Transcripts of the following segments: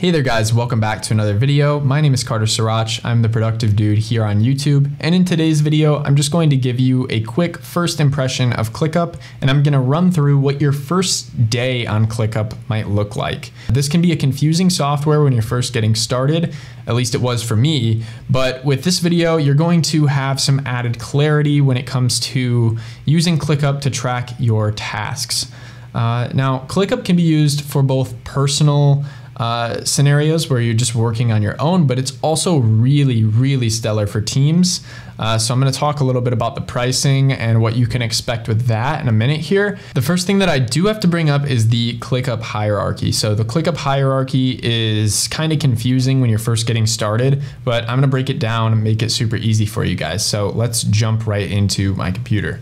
Hey there guys, welcome back to another video. My name is Carter Sirach. I'm the productive dude here on YouTube. And in today's video, I'm just going to give you a quick first impression of ClickUp and I'm gonna run through what your first day on ClickUp might look like. This can be a confusing software when you're first getting started, at least it was for me. But with this video, you're going to have some added clarity when it comes to using ClickUp to track your tasks. Uh, now, ClickUp can be used for both personal uh, scenarios where you're just working on your own, but it's also really, really stellar for teams. Uh, so I'm going to talk a little bit about the pricing and what you can expect with that in a minute here. The first thing that I do have to bring up is the ClickUp hierarchy. So the ClickUp hierarchy is kind of confusing when you're first getting started, but I'm going to break it down and make it super easy for you guys. So let's jump right into my computer.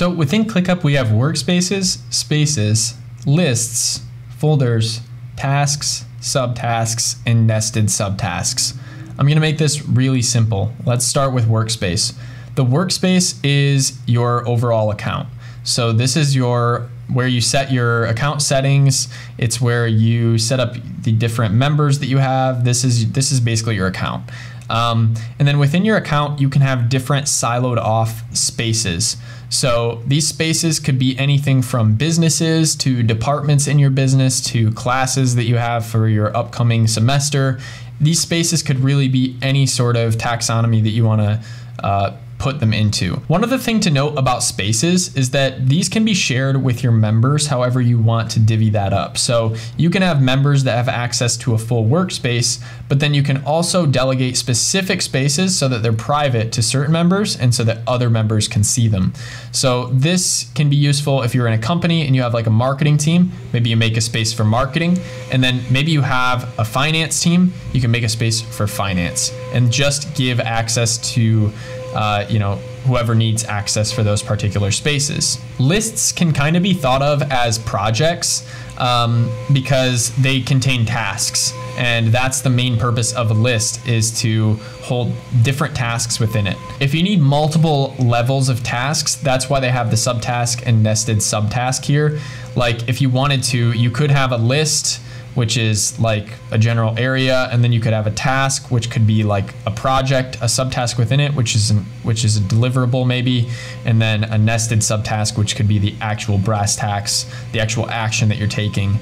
So within ClickUp, we have workspaces, spaces, lists, folders, tasks, subtasks, and nested subtasks. I'm gonna make this really simple. Let's start with workspace. The workspace is your overall account. So this is your where you set your account settings. It's where you set up the different members that you have. This is this is basically your account. Um, and then within your account, you can have different siloed off spaces. So these spaces could be anything from businesses to departments in your business to classes that you have for your upcoming semester. These spaces could really be any sort of taxonomy that you want to uh, put them into. One other thing to note about spaces is that these can be shared with your members however you want to divvy that up. So you can have members that have access to a full workspace, but then you can also delegate specific spaces so that they're private to certain members and so that other members can see them. So this can be useful if you're in a company and you have like a marketing team, maybe you make a space for marketing, and then maybe you have a finance team, you can make a space for finance and just give access to uh, you know, whoever needs access for those particular spaces. Lists can kind of be thought of as projects um, because they contain tasks. And that's the main purpose of a list is to hold different tasks within it. If you need multiple levels of tasks, that's why they have the subtask and nested subtask here. Like if you wanted to, you could have a list which is like a general area, and then you could have a task, which could be like a project, a subtask within it, which is an, which is a deliverable maybe, and then a nested subtask, which could be the actual brass tacks, the actual action that you're taking.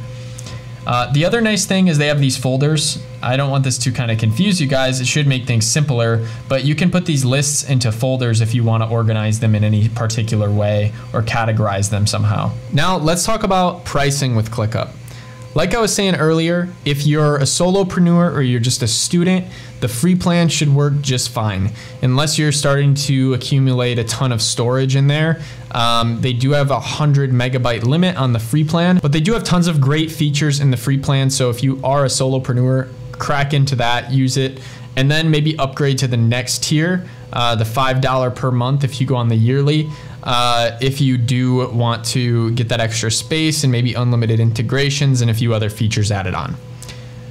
Uh, the other nice thing is they have these folders. I don't want this to kind of confuse you guys. It should make things simpler, but you can put these lists into folders if you want to organize them in any particular way or categorize them somehow. Now let's talk about pricing with ClickUp. Like I was saying earlier, if you're a solopreneur or you're just a student, the free plan should work just fine. Unless you're starting to accumulate a ton of storage in there. Um, they do have a 100 megabyte limit on the free plan, but they do have tons of great features in the free plan. So if you are a solopreneur, crack into that, use it, and then maybe upgrade to the next tier, uh, the $5 per month if you go on the yearly. Uh, if you do want to get that extra space and maybe unlimited integrations and a few other features added on.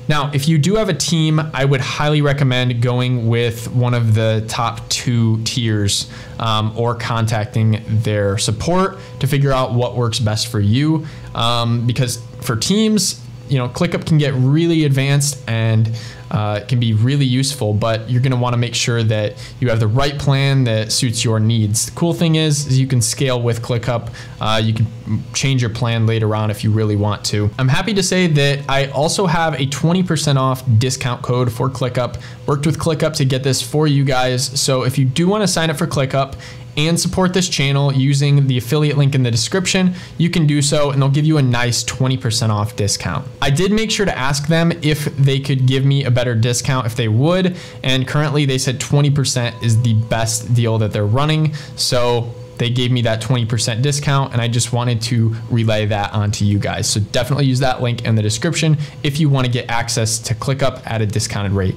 Now, if you do have a team, I would highly recommend going with one of the top two tiers um, or contacting their support to figure out what works best for you. Um, because for teams, you know, ClickUp can get really advanced and uh, can be really useful, but you're going to want to make sure that you have the right plan that suits your needs. The cool thing is, is you can scale with ClickUp. Uh, you can change your plan later on if you really want to. I'm happy to say that I also have a 20% off discount code for ClickUp. Worked with ClickUp to get this for you guys. So if you do want to sign up for ClickUp and support this channel using the affiliate link in the description, you can do so and they'll give you a nice 20% off discount. I did make sure to ask them if they could give me a better discount if they would, and currently they said 20% is the best deal that they're running. So they gave me that 20% discount and I just wanted to relay that onto you guys. So definitely use that link in the description if you want to get access to ClickUp at a discounted rate.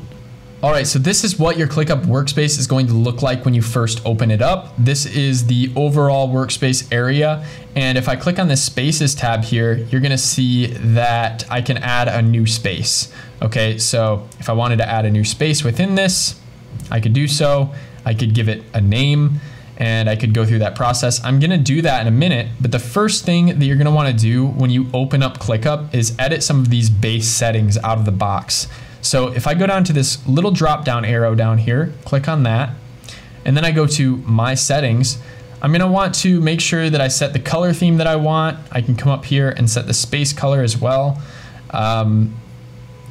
All right, so this is what your ClickUp workspace is going to look like when you first open it up. This is the overall workspace area. And if I click on the spaces tab here, you're gonna see that I can add a new space. Okay, so if I wanted to add a new space within this, I could do so. I could give it a name and I could go through that process. I'm gonna do that in a minute, but the first thing that you're gonna wanna do when you open up ClickUp is edit some of these base settings out of the box. So if I go down to this little drop down arrow down here, click on that, and then I go to my settings, I'm gonna want to make sure that I set the color theme that I want. I can come up here and set the space color as well. Um,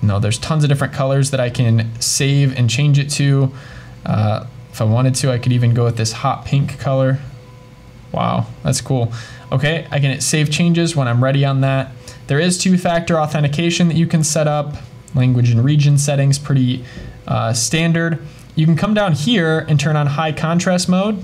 no, there's tons of different colors that I can save and change it to. Uh, if I wanted to, I could even go with this hot pink color. Wow, that's cool. Okay, I can save changes when I'm ready on that. There is two-factor authentication that you can set up. Language and region settings, pretty uh, standard. You can come down here and turn on high contrast mode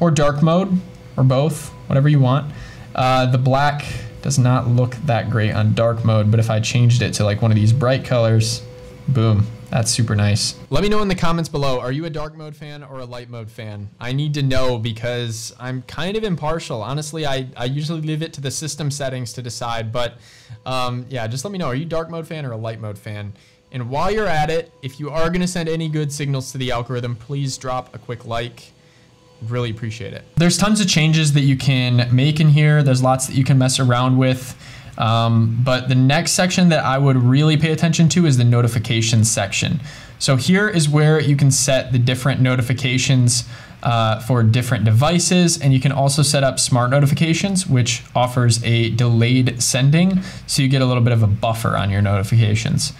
or dark mode or both, whatever you want. Uh, the black does not look that great on dark mode, but if I changed it to like one of these bright colors, boom, that's super nice. Let me know in the comments below, are you a dark mode fan or a light mode fan? I need to know because I'm kind of impartial. Honestly, I, I usually leave it to the system settings to decide, but um, yeah, just let me know, are you dark mode fan or a light mode fan? And while you're at it, if you are gonna send any good signals to the algorithm, please drop a quick like really appreciate it. There's tons of changes that you can make in here. There's lots that you can mess around with. Um, but the next section that I would really pay attention to is the notifications section. So here is where you can set the different notifications uh, for different devices and you can also set up smart notifications which offers a delayed sending so you get a little bit of a buffer on your notifications.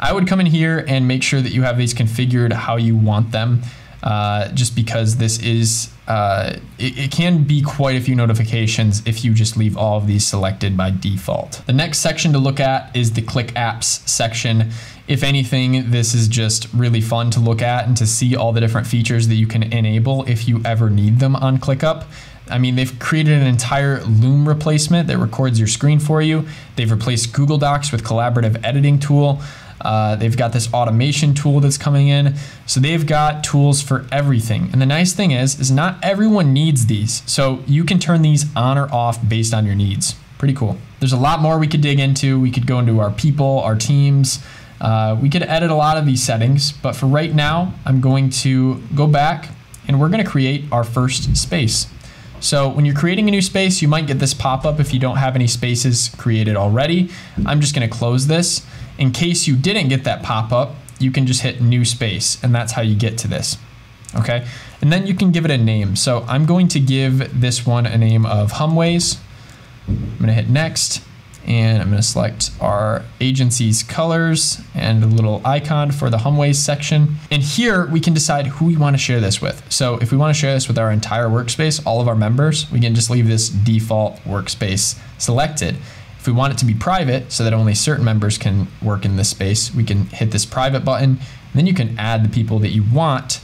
I would come in here and make sure that you have these configured how you want them uh, just because this is, uh, it, it, can be quite a few notifications if you just leave all of these selected by default. The next section to look at is the Click Apps section. If anything, this is just really fun to look at and to see all the different features that you can enable if you ever need them on ClickUp. I mean, they've created an entire Loom replacement that records your screen for you. They've replaced Google Docs with collaborative editing tool. Uh, they've got this automation tool that's coming in. So they've got tools for everything. And the nice thing is, is not everyone needs these. So you can turn these on or off based on your needs. Pretty cool. There's a lot more we could dig into. We could go into our people, our teams. Uh, we could edit a lot of these settings, but for right now, I'm going to go back and we're gonna create our first space. So when you're creating a new space, you might get this pop up if you don't have any spaces created already. I'm just gonna close this. In case you didn't get that pop-up, you can just hit new space and that's how you get to this. Okay, and then you can give it a name. So I'm going to give this one a name of Humways. I'm gonna hit next and I'm gonna select our agency's colors and a little icon for the Humways section. And here we can decide who we wanna share this with. So if we wanna share this with our entire workspace, all of our members, we can just leave this default workspace selected. If we want it to be private so that only certain members can work in this space, we can hit this private button. then you can add the people that you want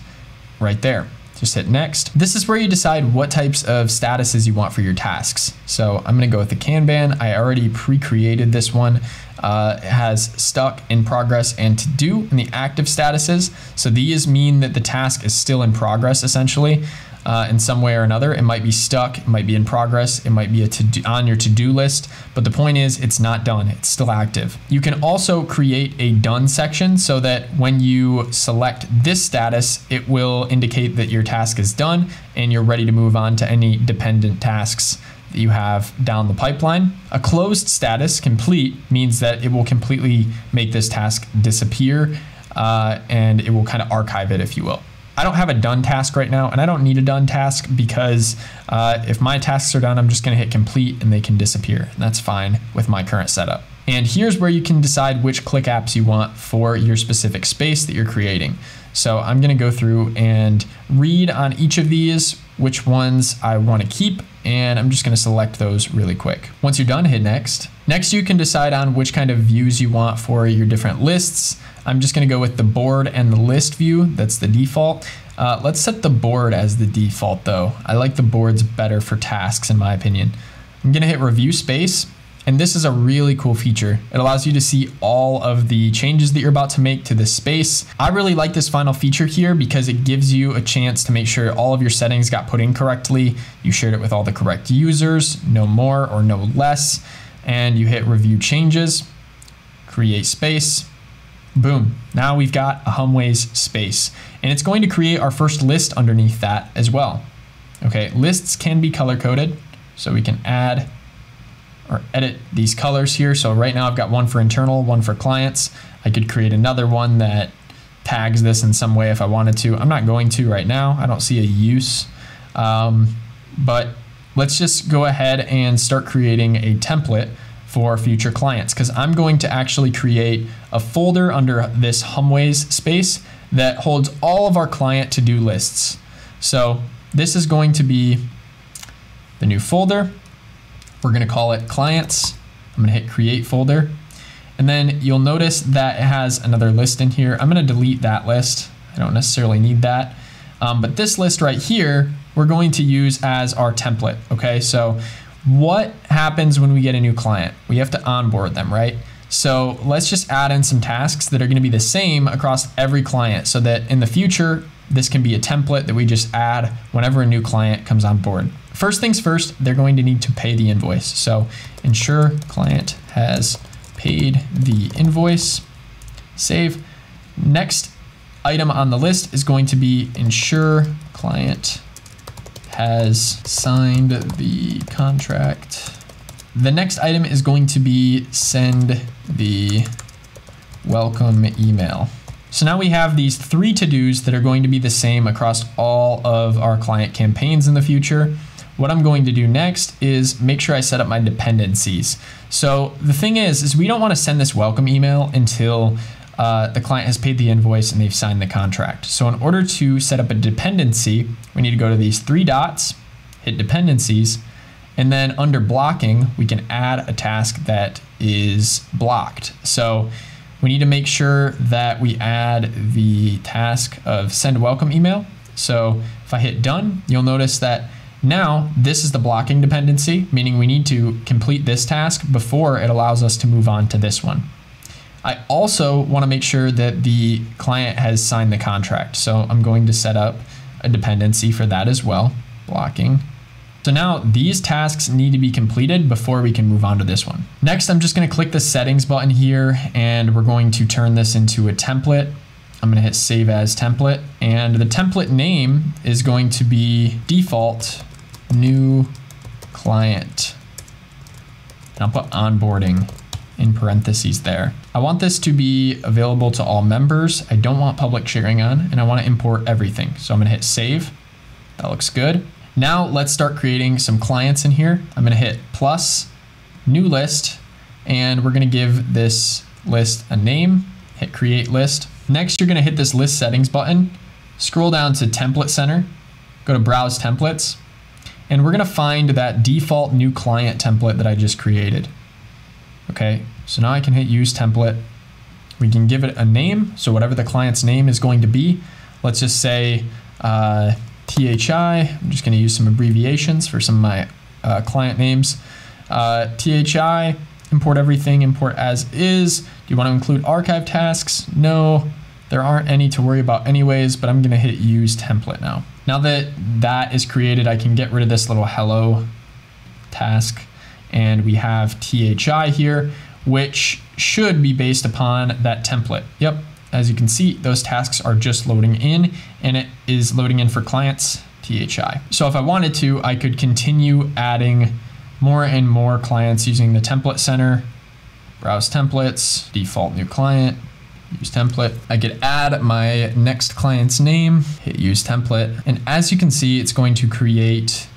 right there. Just hit next. This is where you decide what types of statuses you want for your tasks. So I'm gonna go with the Kanban. I already pre-created this one. Uh, it has stuck, in progress, and to do in the active statuses. So these mean that the task is still in progress essentially uh, in some way or another. It might be stuck, it might be in progress, it might be a to on your to-do list, but the point is it's not done, it's still active. You can also create a done section so that when you select this status, it will indicate that your task is done and you're ready to move on to any dependent tasks that you have down the pipeline. A closed status, complete, means that it will completely make this task disappear uh, and it will kind of archive it, if you will. I don't have a done task right now, and I don't need a done task because uh, if my tasks are done, I'm just gonna hit complete and they can disappear. And that's fine with my current setup. And here's where you can decide which click apps you want for your specific space that you're creating. So I'm gonna go through and read on each of these which ones I wanna keep and I'm just gonna select those really quick. Once you're done, hit next. Next, you can decide on which kind of views you want for your different lists. I'm just gonna go with the board and the list view, that's the default. Uh, let's set the board as the default though. I like the boards better for tasks in my opinion. I'm gonna hit review space, and this is a really cool feature. It allows you to see all of the changes that you're about to make to this space. I really like this final feature here because it gives you a chance to make sure all of your settings got put in correctly. You shared it with all the correct users, no more or no less. And you hit review changes, create space, Boom. Now we've got a Humways space. And it's going to create our first list underneath that as well. Okay, lists can be color coded. So we can add or edit these colors here. So right now I've got one for internal, one for clients. I could create another one that tags this in some way if I wanted to. I'm not going to right now. I don't see a use. Um, but let's just go ahead and start creating a template for future clients because I'm going to actually create a folder under this Humways space that holds all of our client to-do lists. So this is going to be the new folder. We're to call it clients. I'm to hit create folder. And then you'll notice that it has another list in here. I'm to delete that list. I don't necessarily need that. Um, but this list right here, we're going to use as our template. Okay, so what happens when we get a new client? We have to onboard them, right? So let's just add in some tasks that are to be the same across every client so that in the future, this can be a template that we just add whenever a new client comes on board. First things first, they're going to need to pay the invoice. So ensure client has paid the invoice, save. Next item on the list is going to be ensure client has signed the contract. The next item is going to be send the welcome email. So now we have these three to-dos that are going to be the same across all of our client campaigns in the future. What I'm going to do next is make sure I set up my dependencies. So the thing is, is we don't want to send this welcome email until uh, the client has paid the invoice and they've signed the contract. So in order to set up a dependency, we need to go to these three dots, hit dependencies, and then under blocking, we can add a task that is blocked. So we need to make sure that we add the task of send welcome email. So if I hit done, you'll notice that now this is the blocking dependency, meaning we need to complete this task before it allows us to move on to this one. I also want to make sure that the client has signed the contract. So I'm going to set up a dependency for that as well, blocking. So now these tasks need to be completed before we can move on to this one. Next, I'm just going to click the settings button here and we're going to turn this into a template. I'm going to hit save as template and the template name is going to be default new client. And I'll put onboarding in parentheses there. I want this to be available to all members. I don't want public sharing on, and I want to import everything. So I'm gonna hit save. That looks good. Now let's start creating some clients in here. I'm gonna hit plus, new list, and we're gonna give this list a name, hit create list. Next, you're gonna hit this list settings button, scroll down to template center, go to browse templates, and we're gonna find that default new client template that I just created. Okay, so now I can hit use template. We can give it a name. So whatever the client's name is going to be, let's just say uh, THI. I'm just going to use some abbreviations for some of my uh, client names. Uh, THI, import everything, import as is. Do you want to include archive tasks? No, there aren't any to worry about anyways, but I'm going to hit use template now. Now that that is created, I can get rid of this little hello task and we have THI here, which should be based upon that template. Yep, as you can see, those tasks are just loading in and it is loading in for clients THI. So if I wanted to, I could continue adding more and more clients using the template center, browse templates, default new client, use template. I could add my next client's name, hit use template. And as you can see, it's going to create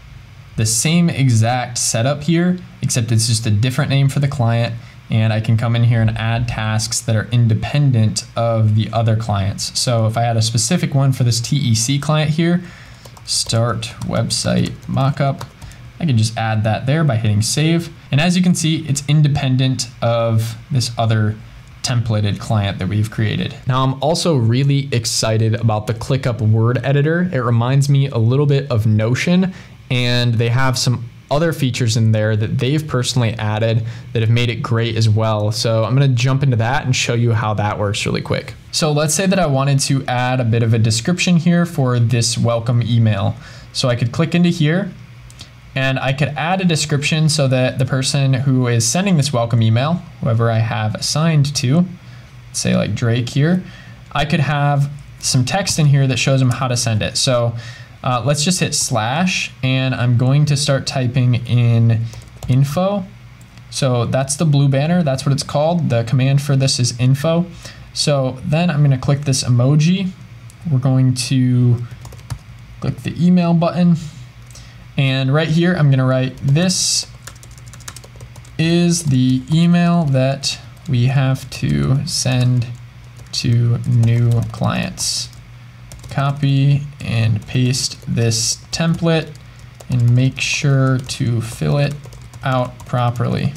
the same exact setup here, except it's just a different name for the client. And I can come in here and add tasks that are independent of the other clients. So if I had a specific one for this TEC client here, start website mockup, I can just add that there by hitting save. And as you can see, it's independent of this other templated client that we've created. Now I'm also really excited about the ClickUp word editor. It reminds me a little bit of Notion and they have some other features in there that they've personally added that have made it great as well. So I'm gonna jump into that and show you how that works really quick. So let's say that I wanted to add a bit of a description here for this welcome email. So I could click into here and I could add a description so that the person who is sending this welcome email, whoever I have assigned to, say like Drake here, I could have some text in here that shows them how to send it. So uh, let's just hit slash and I'm going to start typing in info. So that's the blue banner, that's what it's called. The command for this is info. So then I'm gonna click this emoji. We're going to click the email button. And right here, I'm gonna write this is the email that we have to send to new clients. Copy and paste this template and make sure to fill it out properly.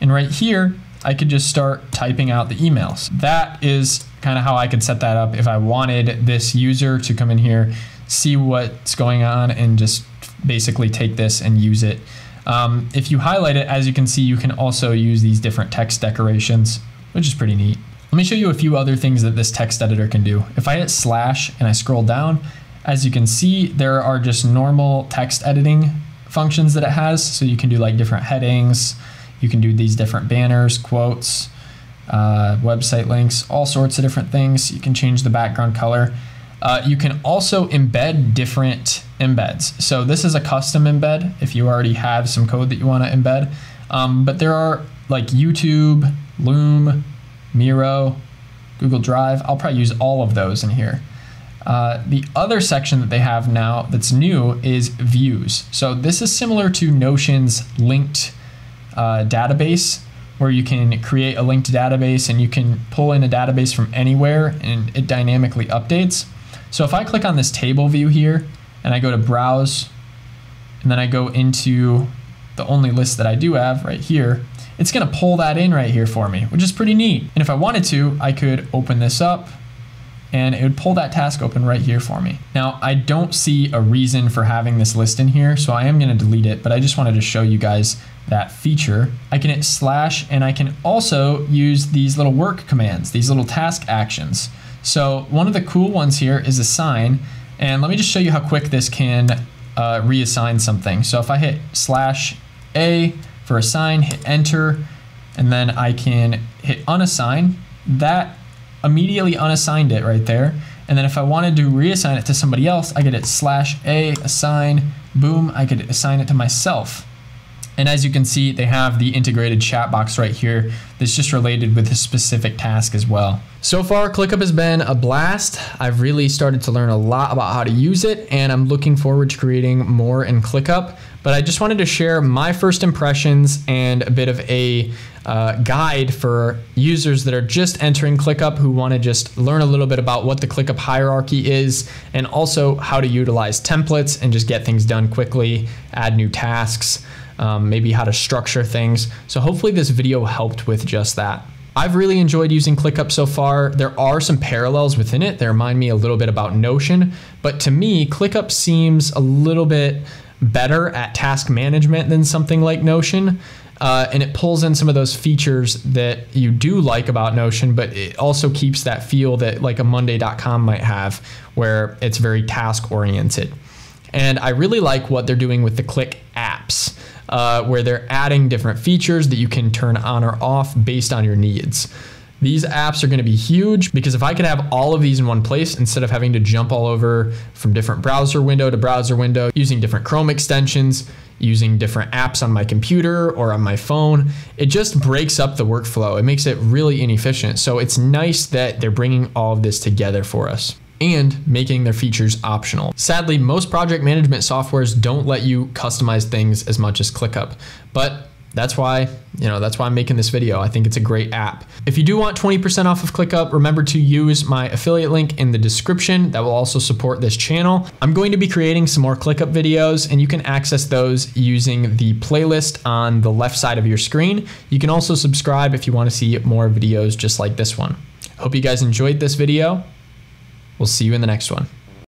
And right here, I could just start typing out the emails. That is kind of how I could set that up if I wanted this user to come in here, see what's going on, and just basically take this and use it. Um, if you highlight it, as you can see, you can also use these different text decorations, which is pretty neat. Let me show you a few other things that this text editor can do. If I hit slash and I scroll down, as you can see, there are just normal text editing functions that it has. So you can do like different headings, you can do these different banners, quotes, uh, website links, all sorts of different things. You can change the background color. Uh, you can also embed different embeds. So this is a custom embed if you already have some code that you want to embed. Um, but there are like YouTube, Loom, Miro, Google Drive. I'll probably use all of those in here. Uh, the other section that they have now that's new is views. So this is similar to Notion's linked uh, database where you can create a linked database and you can pull in a database from anywhere and it dynamically updates. So if I click on this table view here and I go to browse and then I go into the only list that I do have right here, it's gonna pull that in right here for me, which is pretty neat. And if I wanted to, I could open this up and it would pull that task open right here for me. Now, I don't see a reason for having this list in here, so I am gonna delete it, but I just wanted to show you guys that feature. I can hit slash and I can also use these little work commands, these little task actions. So one of the cool ones here is assign, and let me just show you how quick this can uh, reassign something. So if I hit slash A, for assign, hit enter, and then I can hit unassign. That immediately unassigned it right there. And then if I wanted to reassign it to somebody else, I could hit slash A, assign, boom, I could assign it to myself. And as you can see, they have the integrated chat box right here that's just related with a specific task as well. So far, ClickUp has been a blast. I've really started to learn a lot about how to use it, and I'm looking forward to creating more in ClickUp. But I just wanted to share my first impressions and a bit of a uh, guide for users that are just entering ClickUp who want to just learn a little bit about what the ClickUp hierarchy is and also how to utilize templates and just get things done quickly, add new tasks um, maybe how to structure things. So hopefully this video helped with just that. I've really enjoyed using ClickUp so far. There are some parallels within it They remind me a little bit about Notion, but to me, ClickUp seems a little bit better at task management than something like Notion. Uh, and it pulls in some of those features that you do like about Notion, but it also keeps that feel that like a Monday.com might have, where it's very task oriented. And I really like what they're doing with the Click apps uh, where they're adding different features that you can turn on or off based on your needs. These apps are going to be huge because if I could have all of these in one place instead of having to jump all over from different browser window to browser window, using different Chrome extensions, using different apps on my computer or on my phone, it just breaks up the workflow. It makes it really inefficient. So it's nice that they're bringing all of this together for us and making their features optional. Sadly, most project management softwares don't let you customize things as much as ClickUp, but that's why, you know, that's why I'm making this video. I think it's a great app. If you do want 20% off of ClickUp, remember to use my affiliate link in the description. That will also support this channel. I'm going to be creating some more ClickUp videos and you can access those using the playlist on the left side of your screen. You can also subscribe if you want to see more videos just like this one. Hope you guys enjoyed this video. We'll see you in the next one.